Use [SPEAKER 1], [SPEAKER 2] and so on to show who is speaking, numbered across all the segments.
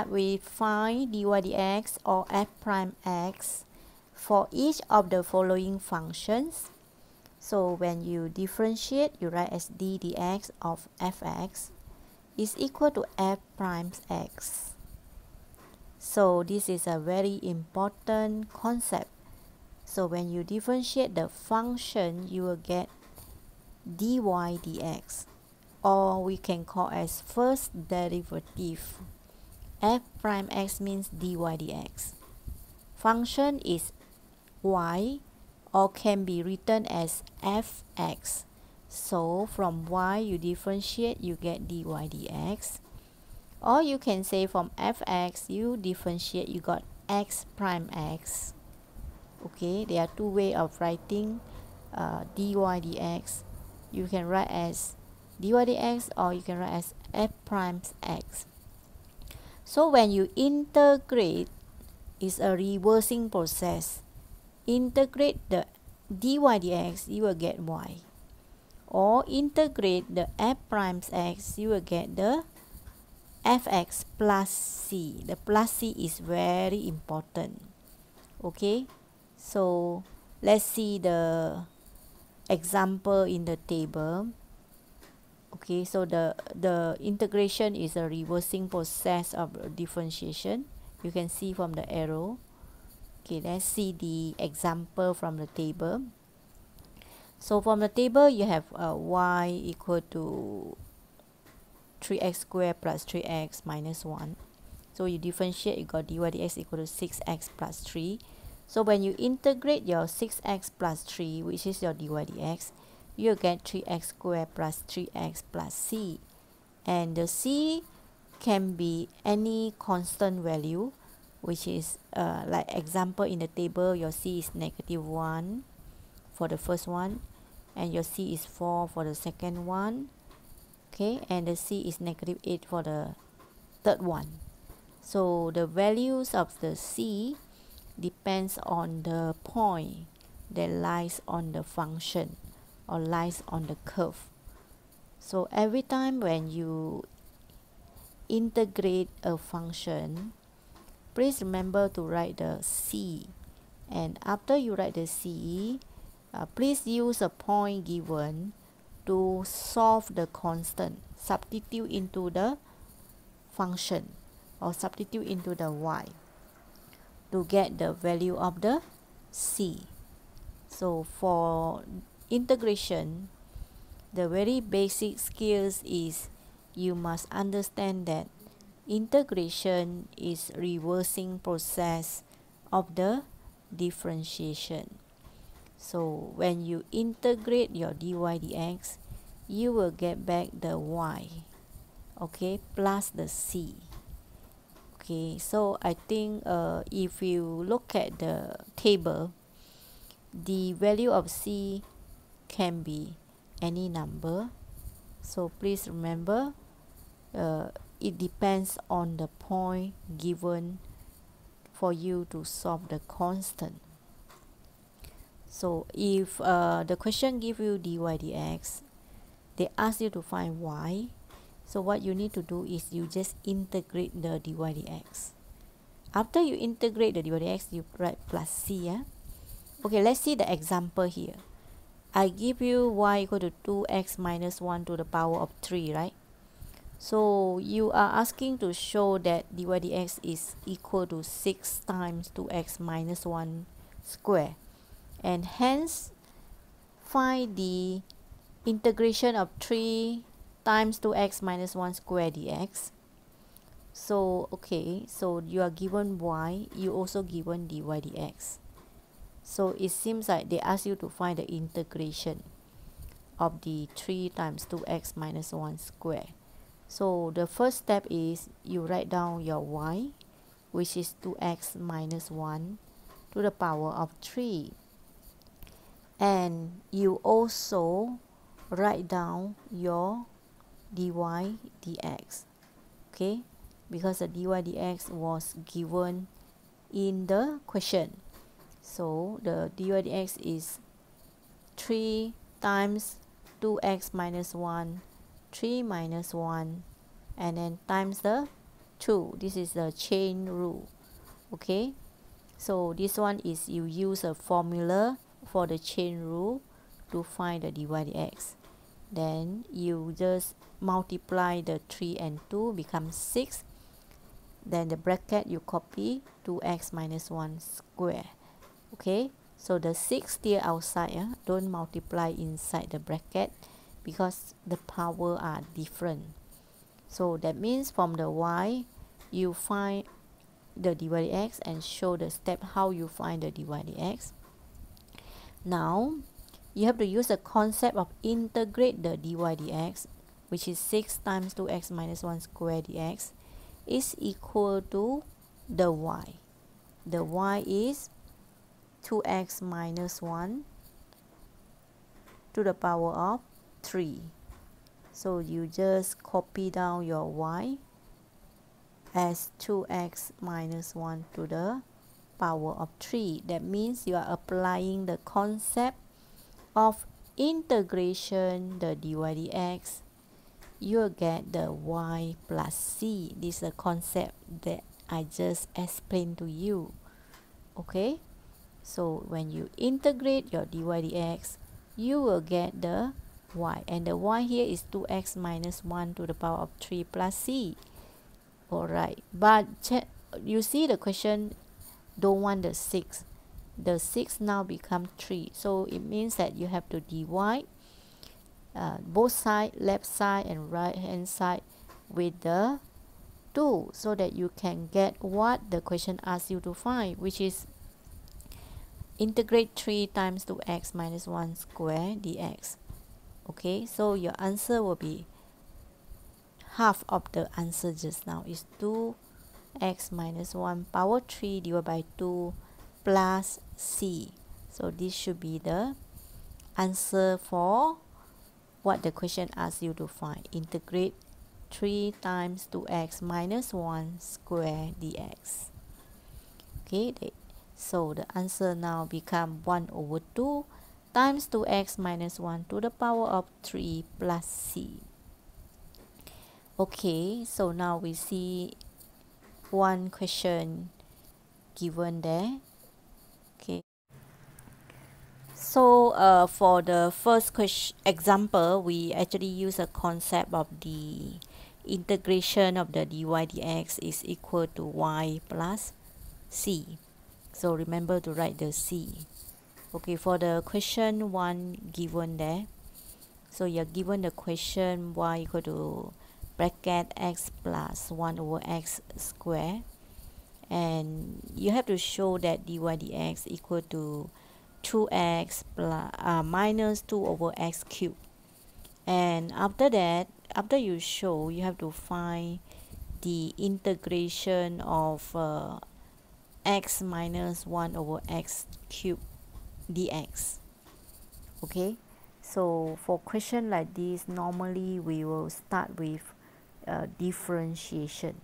[SPEAKER 1] start with find dy dx or f prime x for each of the following functions. So when you differentiate, you write as d dx of fx is equal to f prime x. So this is a very important concept. So when you differentiate the function, you will get dy dx or we can call as first derivative. F prime x means dy dx. Function is y or can be written as fx. So from y you differentiate you get dy dx. Or you can say from fx you differentiate you got x prime x. Okay, there are two ways of writing uh, dy dx. You can write as dy dx or you can write as f prime x. So when you integrate, it's a reversing process. Integrate the dy dx, you will get y. Or integrate the f prime x, you will get the fx plus c. The plus c is very important. Okay, so let's see the example in the table okay so the the integration is a reversing process of differentiation. You can see from the arrow. Okay let's see the example from the table. So from the table you have uh, y equal to 3x squared plus 3x minus 1 so you differentiate you got dy dx equal to 6x plus 3 so when you integrate your 6x plus 3 which is your dy dx you get 3x squared plus 3x plus c. And the c can be any constant value which is uh, like example in the table your c is negative 1 for the first one and your c is 4 for the second one okay? And the c is negative 8 for the third one. So the values of the c depends on the point that lies on the function or lies on the curve. So every time when you integrate a function, please remember to write the c. And after you write the c, uh, please use a point given to solve the constant. Substitute into the function or substitute into the y to get the value of the c. So for integration the very basic skills is you must understand that integration is reversing process of the differentiation. So when you integrate your dy dx you will get back the y okay plus the c. Okay so i think uh, if you look at the table the value of c can be any number. So please remember uh, it depends on the point given for you to solve the constant. So if uh, the question give you dy dx they ask you to find y. So what you need to do is you just integrate the dy dx. After you integrate the dy dx you write plus c yeah? Okay let's see the example here I give you y equal to 2x minus 1 to the power of 3, right? So you are asking to show that dy dx is equal to 6 times 2x minus 1 square. And hence, find the integration of 3 times 2x minus 1 square dx. So, okay, so you are given y, you also given dy dx so it seems like they ask you to find the integration of the 3 times 2x minus 1 square. So the first step is you write down your y which is 2x minus 1 to the power of 3 and you also write down your dy dx okay? Because the dy dx was given in the question so the dy dx is 3 times 2x minus 1 3 minus 1 and then times the 2 this is the chain rule okay? So this one is you use a formula for the chain rule to find the dy dx then you just multiply the 3 and 2 becomes 6 then the bracket you copy 2x minus 1 square okay so the 6 still outside yeah? don't multiply inside the bracket because the power are different so that means from the y you find the dy dx and show the step how you find the dy dx now you have to use the concept of integrate the dy dx which is 6 times 2x minus 1 square dx is equal to the y the y is 2x minus 1 to the power of 3 so you just copy down your y as 2x minus 1 to the power of 3 that means you are applying the concept of integration the dy dx. You'll get the y plus c. This is the concept that I just explained to you. Okay so when you integrate your dy dx you will get the y. And the y here is 2x minus 1 to the power of 3 plus c. Alright. But you see the question don't want the 6 the 6 now become 3 so it means that you have to divide uh, both side left side and right hand side with the 2 so that you can get what the question asks you to find which is integrate 3 times 2x minus 1 square dx. Okay so your answer will be half of the answer just now is 2x minus 1 power 3 divided by 2 plus c. So this should be the answer for what the question asks you to find. Integrate 3 times 2x minus 1 square dx. Okay so the answer now become 1 over 2 times 2x minus 1 to the power of 3 plus c. Okay, so now we see one question given there. Okay. So uh, for the first question example, we actually use a concept of the integration of the dy dx is equal to y plus c. So remember to write the c. Okay for the question one given there so you're given the question y equal to bracket x plus 1 over x square and you have to show that dy dx equal to 2x plus uh, minus 2 over x cubed and after that after you show you have to find the integration of uh, x minus 1 over x cubed dx. Okay? So for question like this normally we will start with uh, differentiation.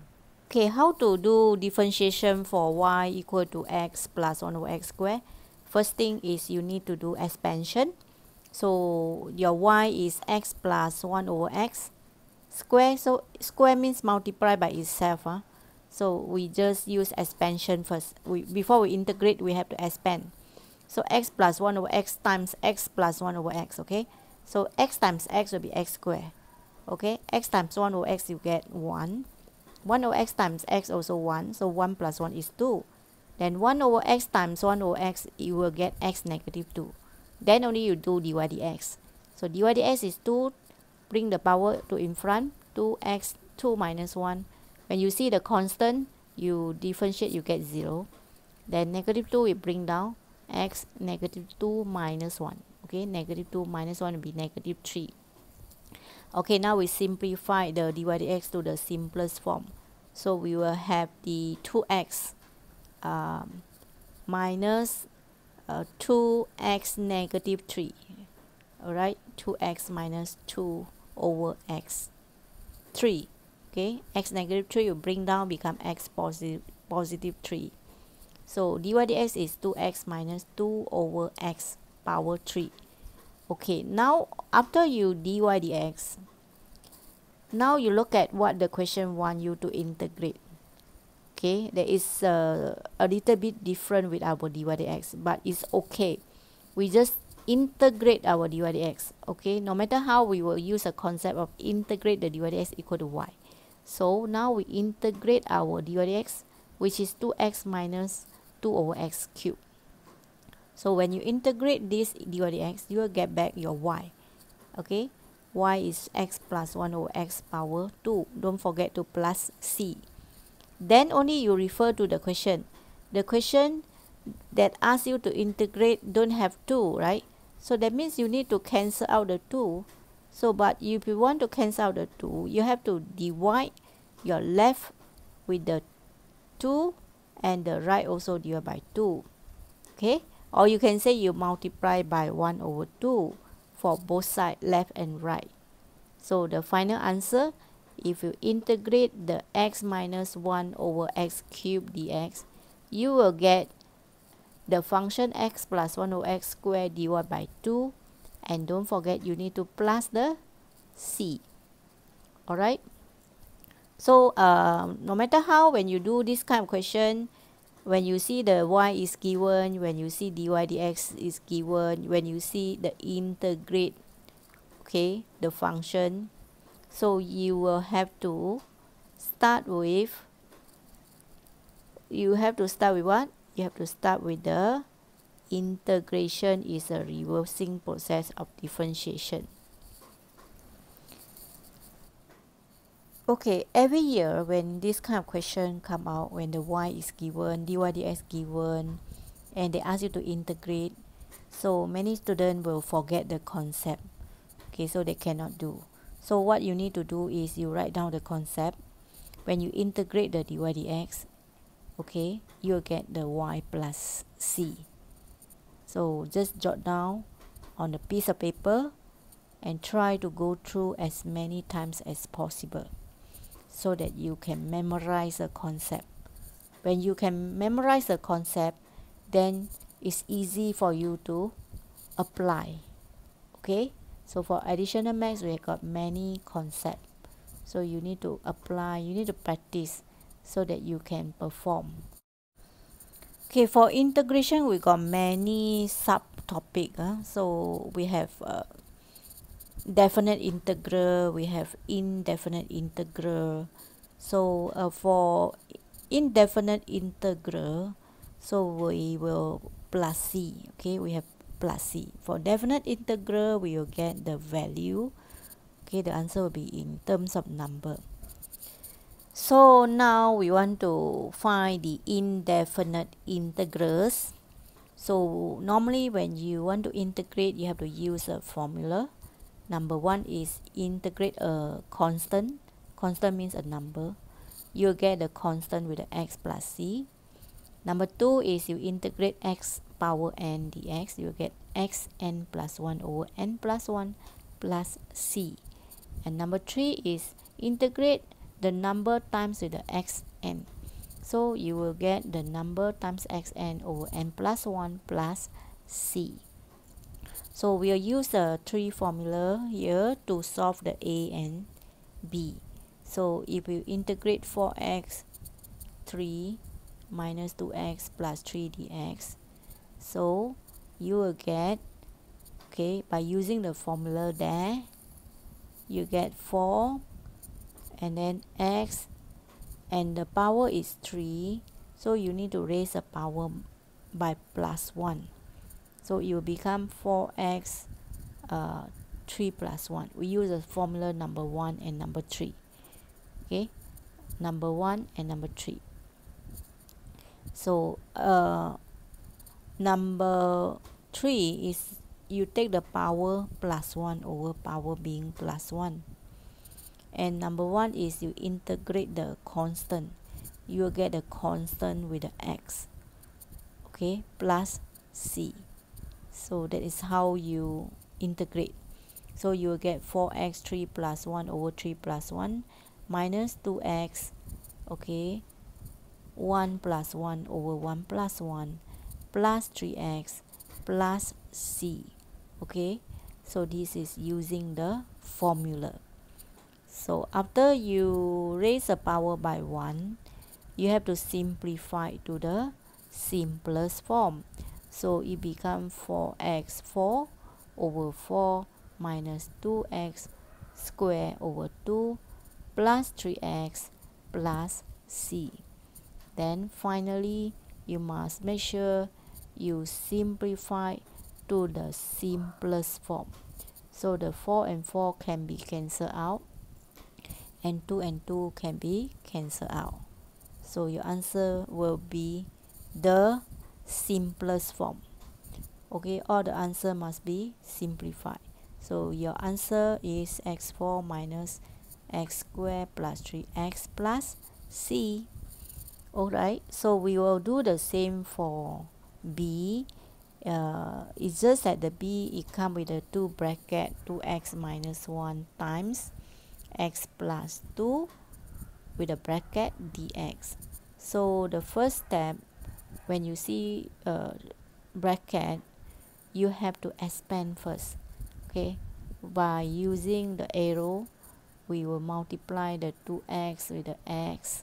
[SPEAKER 1] Okay how to do differentiation for y equal to x plus 1 over x square? First thing is you need to do expansion. So your y is x plus 1 over x square. So square means multiply by itself huh? So we just use expansion first we before we integrate we have to expand so x plus 1 over x times x plus 1 over x, okay? So x times x will be x squared, okay? x times 1 over x, you get 1. 1 over x times x also 1, so 1 plus 1 is 2. Then 1 over x times 1 over x, you will get x negative 2. Then only you do dy dx. So dy dx is 2, bring the power to in front, 2x, 2 minus 1. When you see the constant, you differentiate, you get 0. Then negative 2 we bring down, x negative 2 minus 1 okay negative 2 minus 1 will be negative 3 okay now we simplify the dy dx to the simplest form. So we will have the 2x um, minus uh, 2x negative 3 alright 2x minus 2 over x 3 okay? X negative 3 will bring down become x positive positive 3 so dy dx is 2x minus 2 over x power 3. Okay, now after you dy dx, now you look at what the question want you to integrate. okay there is uh, a little bit different with our dy dx but it's okay. We just integrate our dy dx okay? No matter how we will use a concept of integrate the dy dx equal to y so now we integrate our dx which is 2x minus 2 over x cubed. So when you integrate this dx you will get back your y. Okay? Y is x plus 1 over x power 2 don't forget to plus c. Then only you refer to the question. The question that asks you to integrate don't have 2 right? So that means you need to cancel out the 2 so but if you want to cancel the 2 you have to divide your left with the 2 and the right also divide by 2 okay or you can say you multiply by 1 over 2 for both sides left and right so the final answer if you integrate the x minus 1 over x cubed dx, you will get the function x plus 1 over x squared divided by 2. And don't forget you need to plus the c. Alright? So, uh, no matter how, when you do this kind of question, when you see the y is given, when you see dy dx is given, when you see the integrate, okay, the function, so you will have to start with you have to start with what you have to start with the integration is a reversing process of differentiation okay every year when this kind of question come out when the y is given dy dx given and they ask you to integrate so many students will forget the concept okay so they cannot do so what you need to do is you write down the concept. When you integrate the dy dx, okay, you'll get the y plus c. So just jot down on a piece of paper and try to go through as many times as possible so that you can memorize the concept. When you can memorize the concept, then it's easy for you to apply. Okay? so for additional maths we have got many concepts so you need to apply you need to practice so that you can perform okay for integration we got many subtopic uh, so we have uh, definite integral we have indefinite integral so uh, for indefinite integral so we will plus c okay we have plus c. For definite integral, we will get the value. Okay, the answer will be in terms of number. So now we want to find the indefinite integrals. So normally when you want to integrate, you have to use a formula. Number one is integrate a constant. Constant means a number. You get the constant with the x plus c. Number two is you integrate x power n dx, you get x n plus 1 over n plus 1 plus c. And number 3 is integrate the number times with the xn. So you will get the number times xn over n plus 1 plus c. So we'll use the three formula here to solve the a and b. So if you integrate 4x 3 minus 2x plus 3 dx so you will get okay by using the formula there you get 4 and then x and the power is 3 so you need to raise the power by plus 1 so it will become 4x uh, 3 plus 1 we use the formula number 1 and number 3 okay? Number 1 and number 3 so uh, number three is you take the power plus 1 over power being plus 1 and number one is you integrate the constant. You will get the constant with the x. Okay? Plus c. So that is how you integrate. So you will get 4x 3 plus 1 over 3 plus 1 minus 2x okay? 1 plus 1 over 1 plus 1 plus 3x plus c. Okay? So this is using the formula so after you raise the power by 1 you have to simplify to the simplest form. So it becomes 4x 4 over 4 minus 2x square over 2 plus 3x plus c. Then finally you must make sure you simplify to the simplest form. So the 4 and 4 can be cancelled out and 2 and 2 can be cancelled out. So your answer will be the simplest form. Okay all the answer must be simplified. So your answer is x4 minus x squared plus 3x plus c. Alright so we will do the same for b. Uh, it's just that the b it come with a two bracket 2x minus 1 times x plus 2 with a bracket dx so the first step when you see a bracket you have to expand first okay? By using the arrow we will multiply the 2x with the x.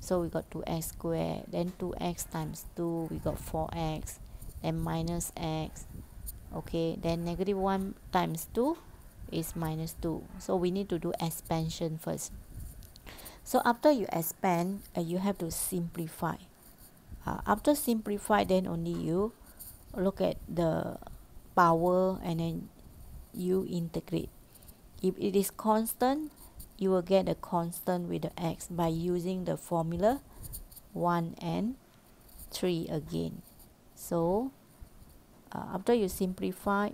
[SPEAKER 1] So we got 2x squared then 2x times 2 we got 4x then minus x okay? Then negative 1 times 2 is minus 2 so we need to do expansion first. So after you expand uh, you have to simplify. Uh, after simplify then only you look at the power and then you integrate. If it is constant you will get a constant with the x by using the formula 1 and 3 again. So uh, after you simplify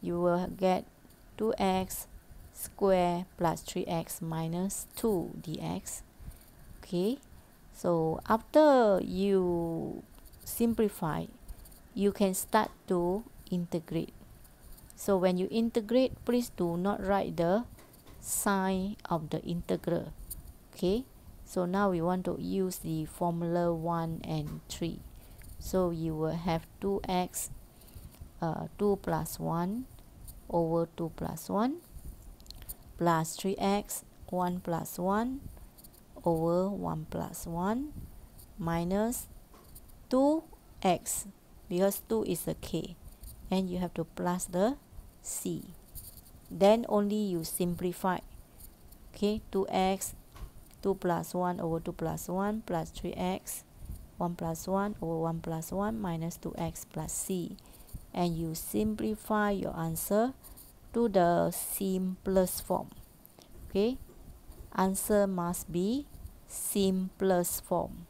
[SPEAKER 1] you will get 2x square plus 3x minus 2 dx okay? So after you simplify you can start to integrate. So when you integrate please do not write the sign of the integral. Okay? So now we want to use the formula 1 and 3 so you will have 2x uh, 2 plus 1 over 2 plus 1 plus 3x 1 plus 1 over 1 plus 1 minus 2x because 2 is the k and you have to plus the c. Then only you simplify okay 2x 2 plus 1 over 2 plus 1 plus 3x 1 plus 1 over 1 plus 1 minus 2x plus c and you simplify your answer to the simplest form. Okay? Answer must be simplest form.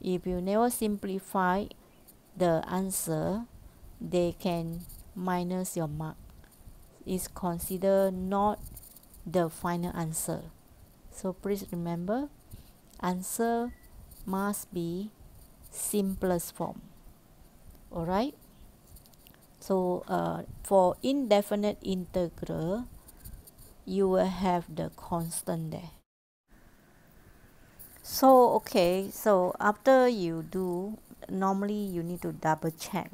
[SPEAKER 1] If you never simplify the answer they can minus your mark. Is considered not the final answer. So please remember answer must be simplest form. Alright so uh, for indefinite integral you will have the constant there. So okay so after you do normally you need to double check.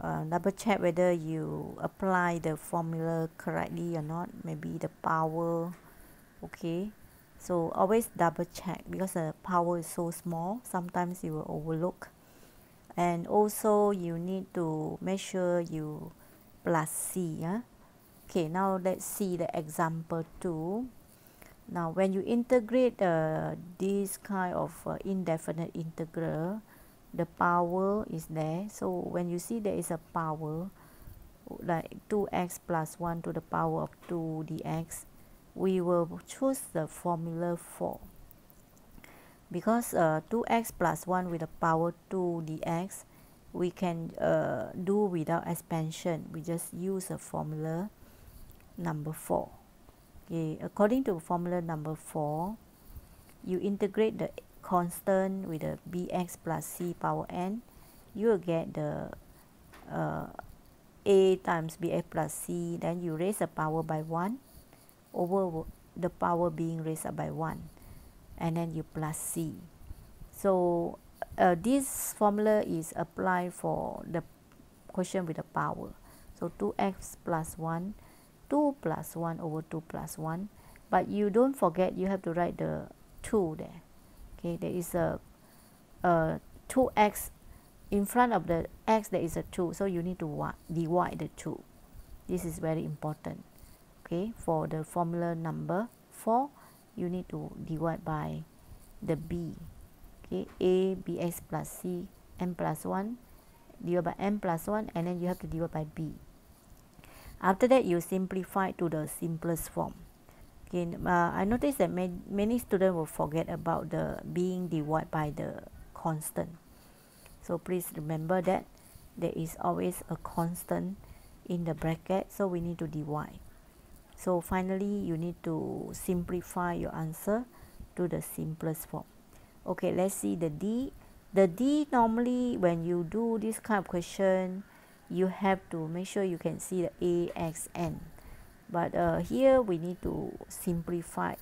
[SPEAKER 1] Uh, double check whether you apply the formula correctly or not maybe the power okay? So always double check because the power is so small sometimes you will overlook and also you need to make sure you plus C yeah? okay now let's see the example 2 now when you integrate uh, this kind of uh, indefinite integral the power is there. So when you see there is a power like 2x plus 1 to the power of 2 dx we will choose the formula 4 because uh, 2x plus 1 with the power 2 dx we can uh, do without expansion. We just use a formula number 4 okay according to formula number 4 you integrate the constant with the bx plus c power n you will get the uh, a times bx plus c. Then you raise the power by 1 over the power being raised up by 1 and then you plus c. So uh, this formula is applied for the question with the power. So 2x plus 1 2 plus 1 over 2 plus 1 but you don't forget you have to write the 2 there. Okay there is a, a 2x in front of the x there is a 2 so you need to divide the 2 this is very important. Okay for the formula number 4 you need to divide by the b. Okay a bx plus c m plus 1 divide by m plus 1 and then you have to divide by b. After that you simplify to the simplest form. Okay uh, i noticed that may, many students will forget about the being divided by the constant. So please remember that there is always a constant in the bracket so we need to divide so finally you need to simplify your answer to the simplest form. Okay let's see the d. The d normally when you do this kind of question you have to make sure you can see the a x n. But uh, here we need to simplify.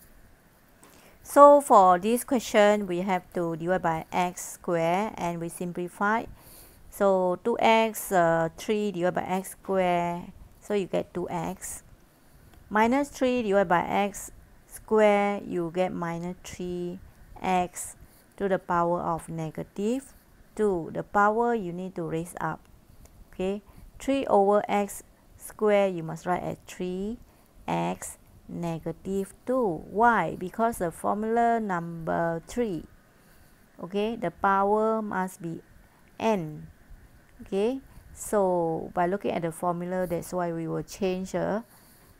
[SPEAKER 1] So for this question we have to divide by x square and we simplify. So 2x uh, 3 divided by x square. So you get 2x minus 3 divided by x square you get minus 3x to the power of negative 2 the power you need to raise up okay? 3 over x square you must write as 3x negative 2 why? Because the formula number 3 okay? The power must be n okay? So by looking at the formula that's why we will change a,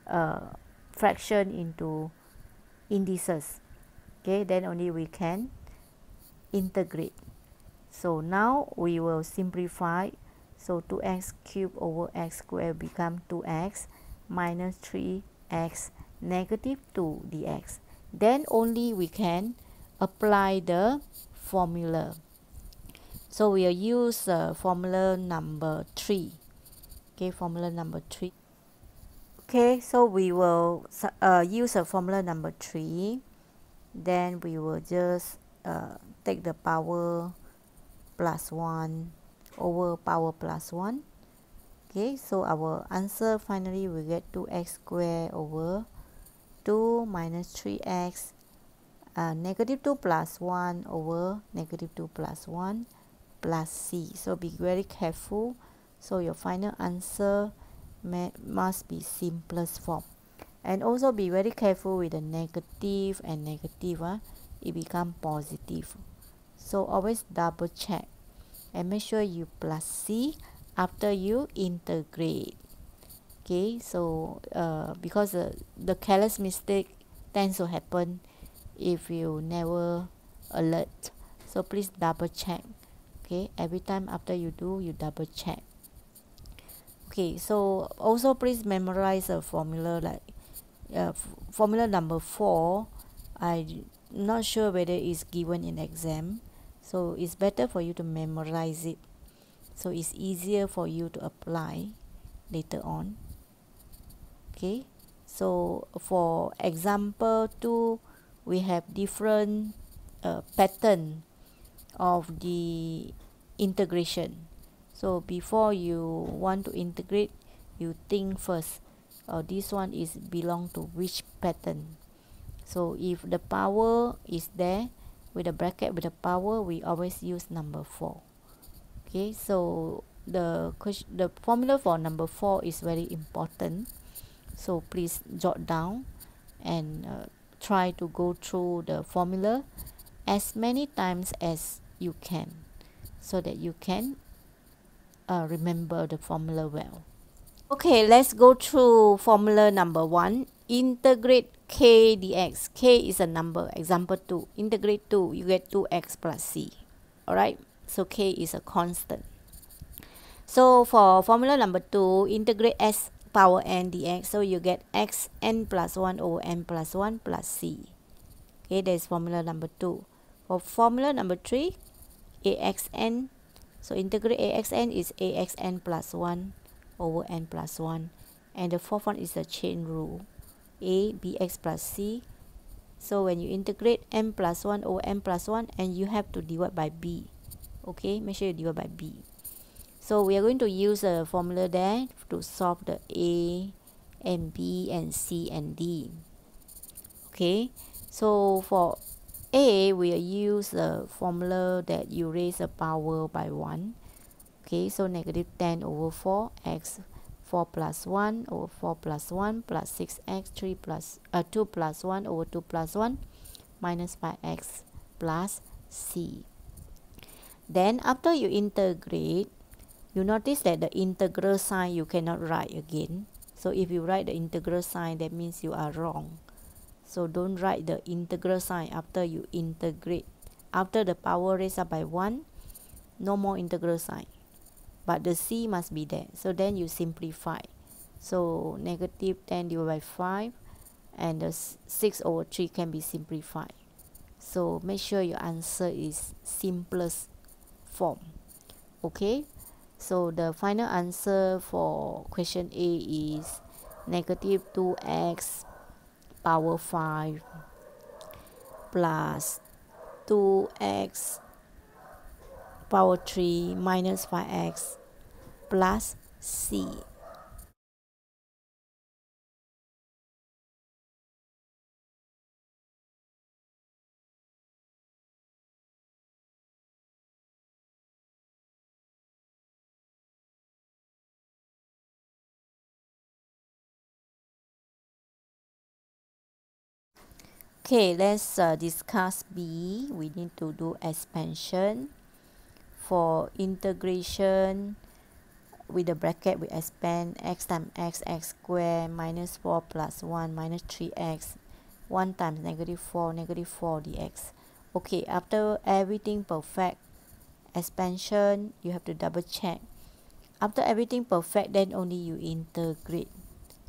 [SPEAKER 1] a fraction into indices. Okay then only we can integrate. So now we will simplify. So 2x cubed over x squared become 2x minus 3x negative 2 dx. Then only we can apply the formula. So we'll use uh, formula number 3 okay formula number 3 okay so we will uh, use a formula number 3 then we will just uh, take the power plus 1 over power plus 1 okay so our answer finally we get 2x squared over 2 minus 3x uh, negative 2 plus 1 over negative 2 plus 1 plus c. So be very careful. So your final answer must be simplest form. And also be very careful with the negative and negative uh, it become positive. So always double check and make sure you plus c after you integrate. Okay so uh, because uh, the careless mistake tends to happen if you never alert. So please double check. Okay every time after you do you double check okay so also please memorize a formula like uh, formula number four. I'm not sure whether it's given in exam so it's better for you to memorize it. So it's easier for you to apply later on. Okay so for example two we have different uh, pattern of the integration so before you want to integrate you think first uh, this one is belong to which pattern? So if the power is there with a bracket with the power we always use number 4 okay so the the formula for number 4 is very important. So please jot down and uh, try to go through the formula as many times as you can so that you can uh, remember the formula well. Okay let's go through formula number one. Integrate k dx. K is a number. Example 2 integrate 2 you get 2x plus c. All right so k is a constant. So for formula number 2 integrate s power n dx. So you get x n plus 1 over n plus 1 plus c. Okay that is formula number 2 for formula number 3 axn so integrate axn is axn plus 1 over n plus 1 and the fourth one is the chain rule a bx plus c. So when you integrate m plus 1 over m plus 1 and you have to divide by b okay? Make sure you divide by b. So we are going to use a formula there to solve the A and B and C and D. Okay, so for a we use the formula that you raise the power by 1 okay so negative 10 over 4 x 4 plus 1 over 4 plus 1 plus 6x 3 plus uh, 2 plus 1 over 2 plus 1 minus 5x plus c. Then after you integrate you notice that the integral sign you cannot write again. So if you write the integral sign that means you are wrong so don't write the integral sign after you integrate. After the power raised up by 1 no more integral sign. But the c must be there. So then you simplify. So negative 10 divided by 5 and the 6 over 3 can be simplified. So make sure your answer is simplest form. Okay? So the final answer for question A is negative 2x power 5 plus 2x power 3 minus 5x plus c Okay, let's uh, discuss B. We need to do expansion. For integration, with the bracket, we expand x times x, x squared, minus 4 plus 1, minus 3x, 1 times negative 4, negative 4 dx. Okay, after everything perfect, expansion, you have to double check. After everything perfect, then only you integrate.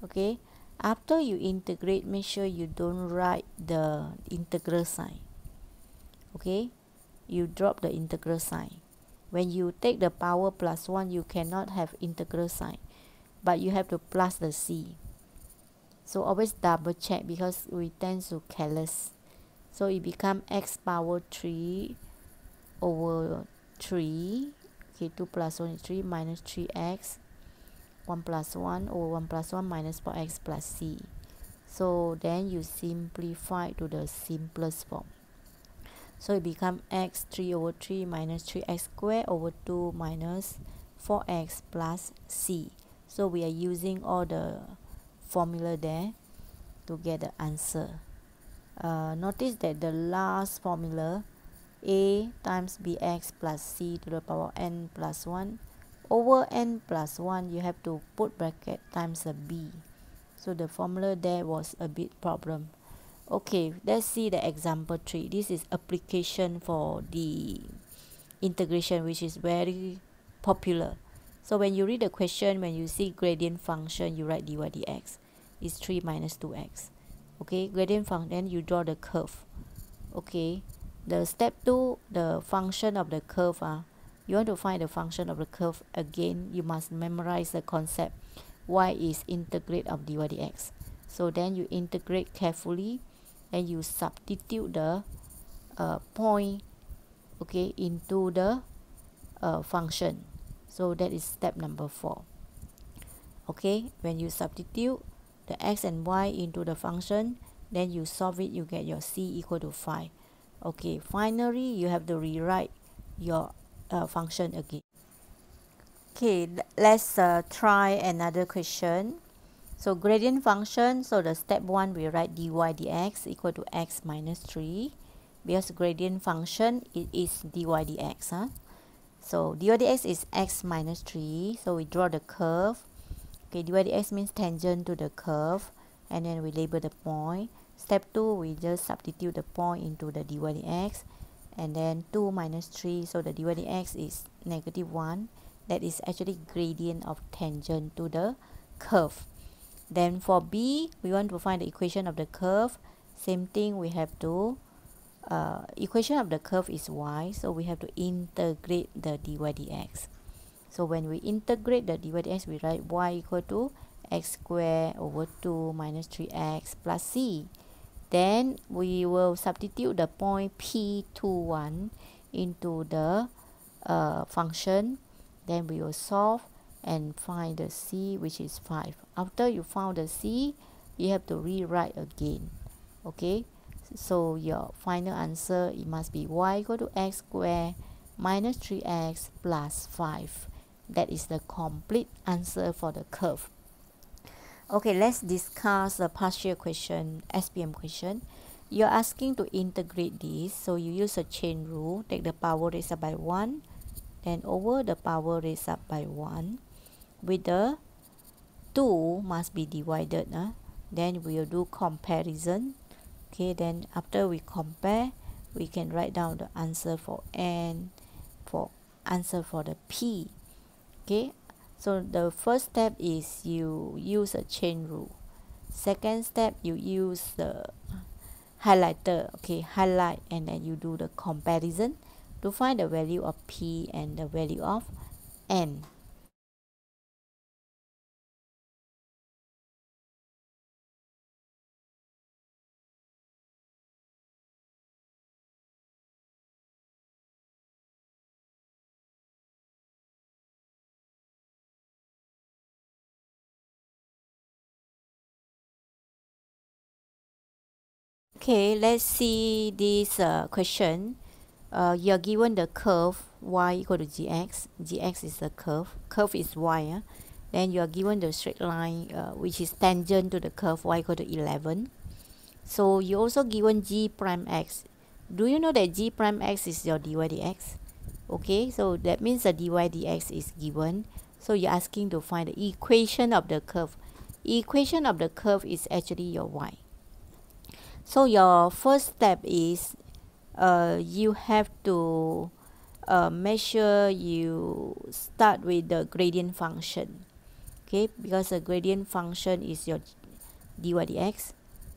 [SPEAKER 1] Okay after you integrate make sure you don't write the integral sign. Okay? You drop the integral sign. When you take the power plus 1 you cannot have integral sign. But you have to plus the c. So always double check because we tend to careless. So it become x power 3 over 3 okay 2 plus 1 is 3 minus 3x 1 plus 1 over 1 plus 1 minus 4x plus c. So then you simplify to the simplest form. So it become x 3 over 3 minus 3x squared over 2 minus 4x plus c. So we are using all the formula there to get the answer. Uh, notice that the last formula a times bx plus c to the power n plus 1 over n plus 1 you have to put bracket times a b. So the formula there was a bit problem. Okay let's see the example 3 this is application for the integration which is very popular. So when you read the question when you see gradient function you write dy dx is 3 minus 2x okay gradient function then you draw the curve. Okay the step 2 the function of the curve uh, you want to find the function of the curve again you must memorize the concept y is integrate of dy dx. So then you integrate carefully and you substitute the uh, point okay into the uh, function. So that is step number four. Okay when you substitute the x and y into the function then you solve it you get your c equal to 5 okay finally you have to rewrite your uh, function again. Okay, let's uh, try another question. So gradient function, so the step 1 we write dy dx equal to x minus 3 because gradient function it is dy dx. Huh? So dy dx is x minus 3, so we draw the curve. Okay, dy dx means tangent to the curve and then we label the point. Step 2, we just substitute the point into the dy dx and then 2 minus 3 so the dy dx is negative 1 that is actually gradient of tangent to the curve. Then for b we want to find the equation of the curve. Same thing we have to uh, equation of the curve is y so we have to integrate the dy dx so when we integrate the dy dx we write y equal to x squared over 2 minus 3x plus c then we will substitute the point P21 into the uh, function. Then we will solve and find the C which is 5. After you found the C, you have to rewrite again. Okay. so your final answer it must be y equal to x squared minus 3x plus 5 that is the complete answer for the curve okay let's discuss the partial question SPM question. You're asking to integrate this so you use a chain rule take the power raised up by 1 then over the power raised up by 1 with the 2 must be divided uh, then we'll do comparison. Okay then after we compare we can write down the answer for n for answer for the p. Okay so the first step is you use a chain rule. Second step you use the highlighter okay highlight and then you do the comparison to find the value of p and the value of n Okay, let's see this uh, question. Uh, you're given the curve y equal to gx. gx is the curve. Curve is y. Then you are given the straight line uh, which is tangent to the curve y equal to 11. So you also given g prime x. Do you know that g prime x is your dy dx? Okay, so that means the dy dx is given. So you're asking to find the equation of the curve. Equation of the curve is actually your y. So your first step is uh, you have to uh, make sure you start with the gradient function. Okay, because the gradient function is your dy dx.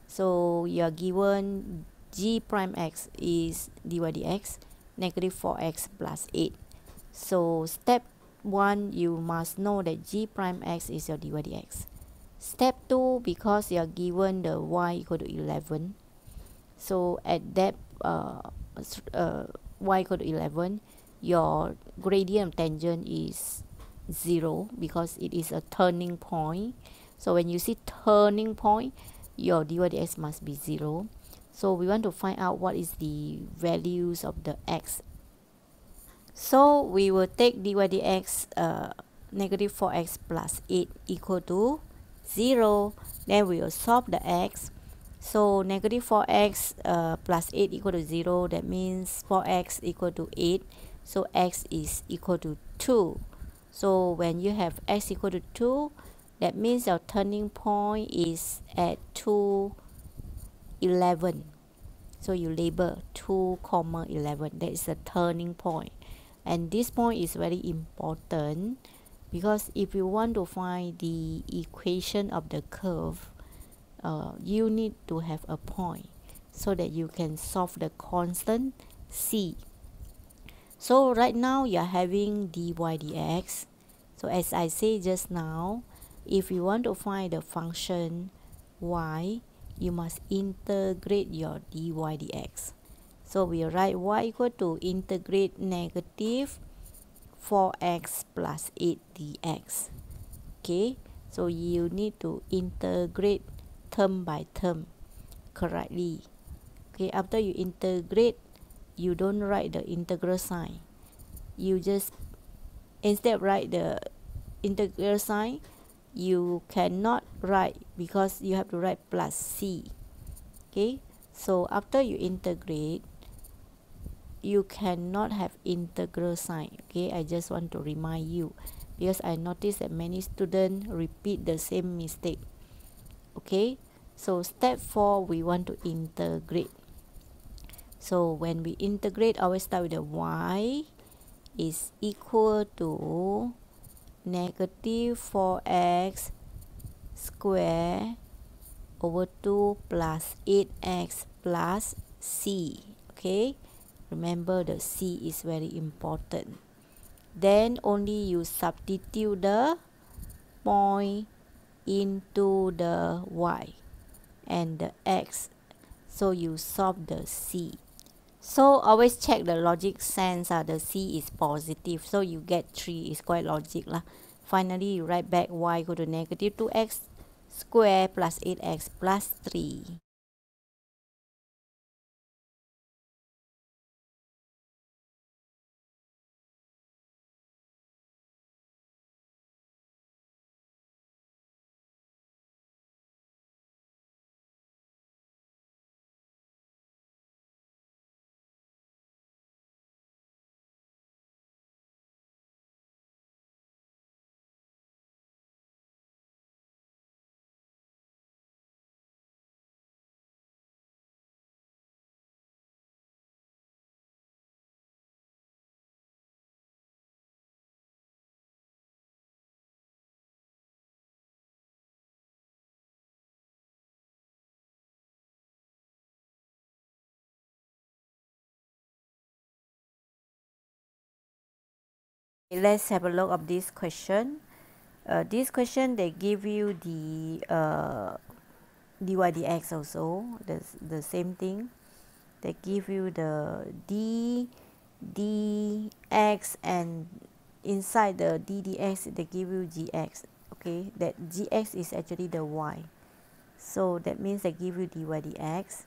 [SPEAKER 1] So you are given g prime x is dy dx negative 4x plus 8. So step 1 you must know that g prime x is your dy dx. Step 2, because you are given the y equal to 11, so at that uh, uh, y equal to 11, your gradient tangent is 0 because it is a turning point. So when you see turning point, your dy dx must be 0. So we want to find out what is the values of the x. So we will take dy dx uh, negative 4x plus 8 equal to 0 then we will solve the x. So negative 4x uh, plus 8 equal to 0 that means 4x equal to 8 so x is equal to 2 so when you have x equal to 2 that means your turning point is at 2 11 so you label 2 comma 11 that is the turning point. And this point is very important because if you want to find the equation of the curve uh, you need to have a point so that you can solve the constant c. So right now you are having dy dx. So as i say just now if you want to find the function y you must integrate your dy dx. So we write y equal to integrate negative 4x plus 8 dx okay? So you need to integrate term by term correctly. Okay? After you integrate you don't write the integral sign. You just instead write the integral sign you cannot write because you have to write plus c. Okay? So after you integrate you cannot have integral sign okay? I just want to remind you because i noticed that many students repeat the same mistake okay? So step 4 we want to integrate. So when we integrate always start with the y is equal to negative 4x square over 2 plus 8x plus c okay remember the c is very important. Then only you substitute the point into the y and the x. So you solve the c. So always check the logic sense uh, the c is positive. So you get 3 is quite logic lah. Finally you write back y equal to negative 2x square plus 8x plus 3 let's have a look of this question. Uh, this question they give you the uh, dy dx also the, the same thing. They give you the d dx and inside the d dx they give you gx okay that gx is actually the y. So that means they give you dy dx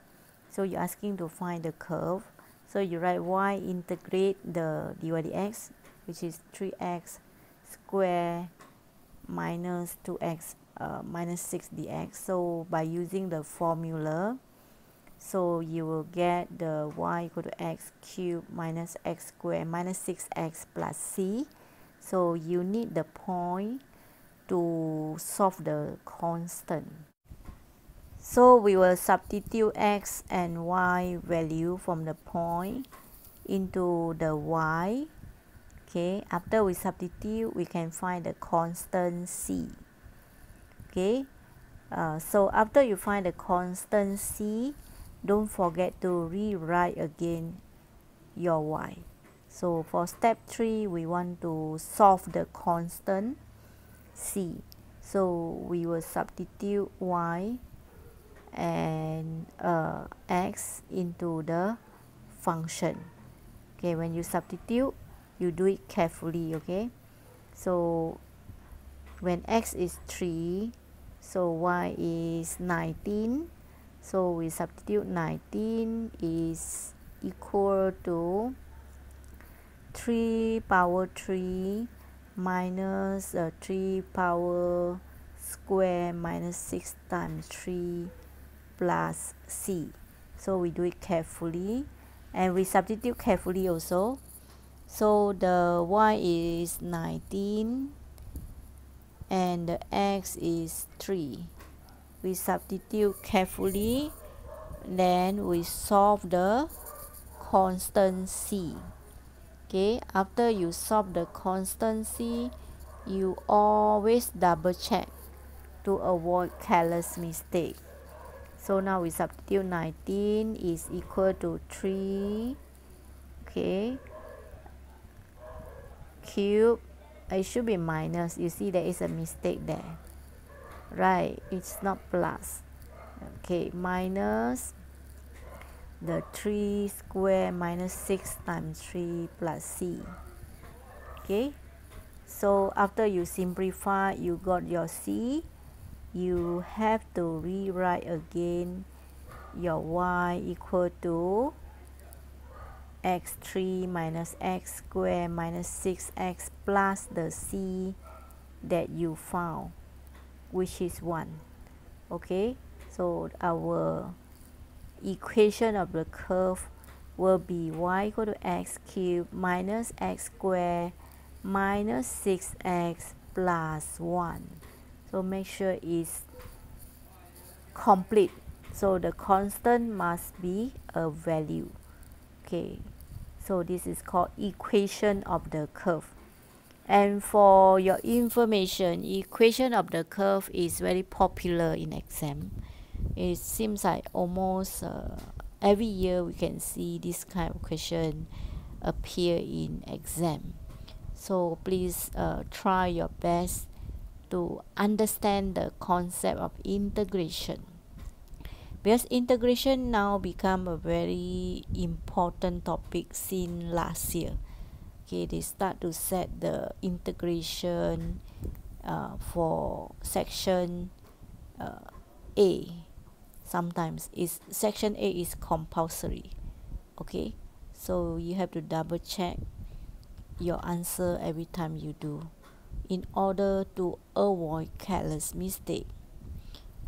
[SPEAKER 1] so you're asking to find the curve. So you write y integrate the dy dx which is 3x square minus 2x uh, minus 6 dx. So by using the formula so you will get the y equal to x cubed minus x squared minus 6x plus c. So you need the point to solve the constant. So we will substitute x and y value from the point into the y okay after we substitute we can find the constant c okay? Uh, so after you find the constant c don't forget to rewrite again your y. So for step 3 we want to solve the constant c. So we will substitute y and uh, x into the function. Okay when you substitute you do it carefully okay? So when x is 3 so y is 19 so we substitute 19 is equal to 3 power 3 minus uh, 3 power square minus 6 times 3 plus c. So we do it carefully. And we substitute carefully also so the y is 19 and the x is 3 we substitute carefully then we solve the constant c. Okay after you solve the constant c you always double check to avoid careless mistake. So now we substitute 19 is equal to 3 okay cube it should be minus. You see there is a mistake there. Right it's not plus. Okay minus the 3 square minus 6 times 3 plus c. Okay so after you simplify you got your c. You have to rewrite again your y equal to x3 minus x squared minus 6x plus the c that you found which is 1 okay? So our equation of the curve will be y equal to x cubed minus x squared minus 6x plus 1 so make sure it's complete. So the constant must be a value okay so this is called equation of the curve. And for your information equation of the curve is very popular in exam. It seems like almost uh, every year we can see this kind of question appear in exam. So please uh, try your best to understand the concept of integration because integration now become a very important topic since last year. Okay they start to set the integration uh, for section uh, A. Sometimes is section A is compulsory. Okay so you have to double check your answer every time you do in order to avoid careless mistake.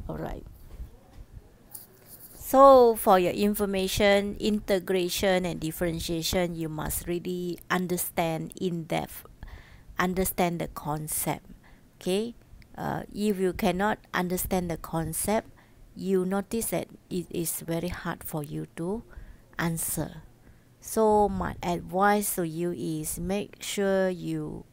[SPEAKER 1] All right so for your information, integration and differentiation, you must really understand in depth, understand the concept. Okay, uh, if you cannot understand the concept, you notice that it is very hard for you to answer. So my advice to you is make sure you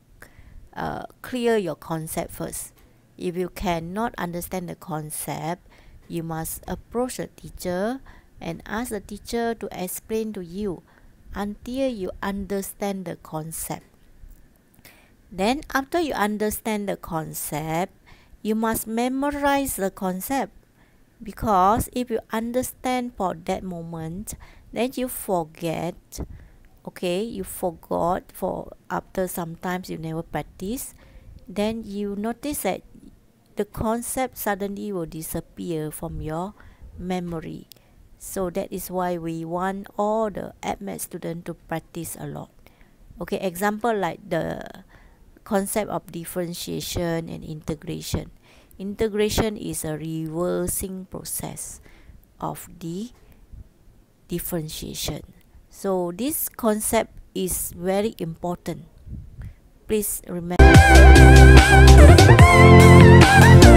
[SPEAKER 1] uh, clear your concept first. If you cannot understand the concept, you must approach the teacher and ask the teacher to explain to you until you understand the concept. then after you understand the concept you must memorize the concept because if you understand for that moment then you forget okay you forgot for after sometimes you never practice then you notice that the concept suddenly will disappear from your memory. So that is why we want all the APMET student to practice a lot. Okay example like the concept of differentiation and integration. Integration is a reversing process of the differentiation. So this concept is very important. Please remember Thank